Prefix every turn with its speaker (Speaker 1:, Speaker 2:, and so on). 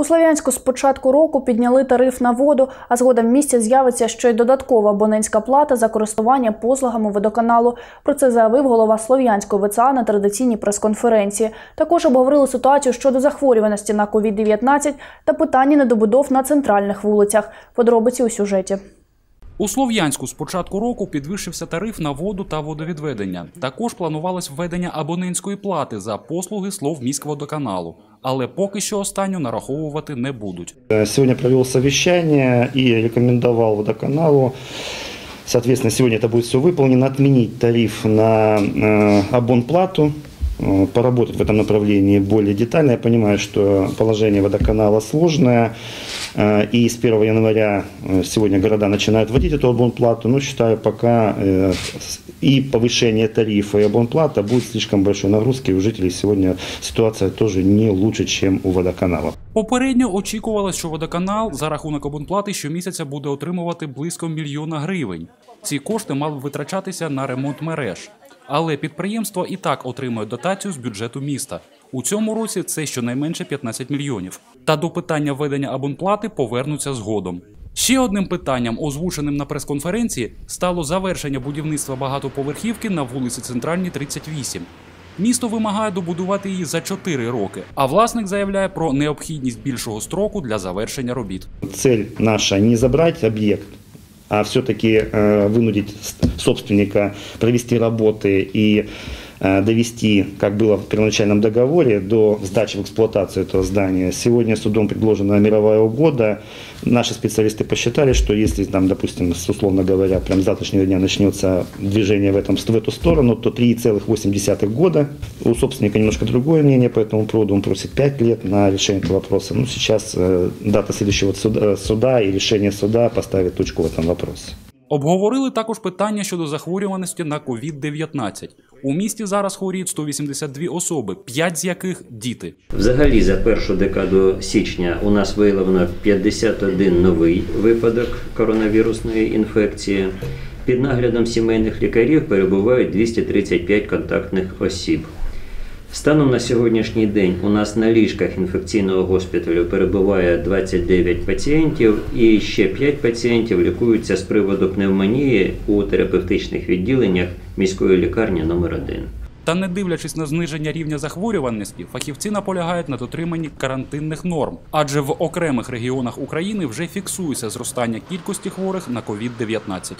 Speaker 1: У Слов'янську з початку року підняли тариф на воду, а згодом в місті з'явиться ще й додаткова абонентська плата за користування послугами водоканалу. Про це заявив голова Слов'янської ВЦА на традиційній прес-конференції. Також обговорили ситуацію щодо захворюваності на COVID-19 та питання недобудов на центральних вулицях. Подробиці у сюжеті.
Speaker 2: У Слов'янську з початку року підвищився тариф на воду та водовідведення. Також планувалось введення абонентської плати за послуги Словміськводоканалу Але поки що останню нараховувати не будуть.
Speaker 3: Э, Сегодня провел совещание и рекомендовал водоканалу, соответственно, сегодня это будет все выполнено, отменить тариф на э, абонплату, э, поработать в этом направлении более детально. Я понимаю, что положение водоканала сложное, э, и с 1 января э, сегодня города начинают вводить эту абонплату, но считаю, пока э, с- и повышение тарифа, и абонплата будет слишком большой нагрузки. У жителей сегодня ситуация тоже не лучше, чем у водоканала.
Speaker 2: Попередньо очікувалось, що водоканал за рахунок абонплати щомісяця буде отримувати близько мільйона гривень. Ці кошти мали витрачатися на ремонт мереж. Але підприємство і так отримує дотацію з бюджету міста. У цьому році це щонайменше 15 мільйонів. Та до питання введення абонплати повернуться згодом. Ще одним питанням, озвученим на прес-конференції, стало завершення будівництва багатоповерхівки на вулиці Центральній 38. Місто вимагає добудувати її за 4 роки, а власник заявляє про необхідність більшого строку для завершення робіт.
Speaker 3: Цель наша не забрать объект, а все-таки э, вынудить с- собственника провести работы и э, довести, как было в первоначальном договоре, до сдачи в эксплуатацию этого здания. Сегодня судом предложена мировая угода. Наши специалисты посчитали, что если, там, допустим, с- условно говоря, прям с завтрашнего дня начнется движение в, этом, в эту сторону, то 3,8 года. У собственника немножко другое мнение по этому поводу. Он просит 5 лет на решение этого вопроса. Ну, сейчас э, дата следующего суда, э, суда и решение суда поставит точку в этом вопросе.
Speaker 2: Обговорили також питання щодо захворюваності на COVID-19. У місті зараз хворіють 182 особи, 5 з яких діти.
Speaker 4: Взагалі, за першу декаду січня у нас виявлено 51 новий випадок коронавірусної інфекції. Під наглядом сімейних лікарів перебувають 235 контактних осіб. Станом на сьогоднішній день у нас на ліжках інфекційного госпіталю перебуває 29 пацієнтів, і ще 5 пацієнтів лікуються з приводу пневмонії у терапевтичних відділеннях міської лікарні номер 1
Speaker 2: Та не дивлячись на зниження рівня захворюваності, фахівці наполягають на дотриманні карантинних норм, адже в окремих регіонах України вже фіксується зростання кількості хворих на COVID-19.